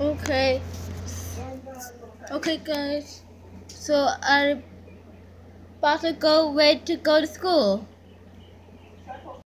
Okay. Okay, guys. So I'm about to go ready to go to school.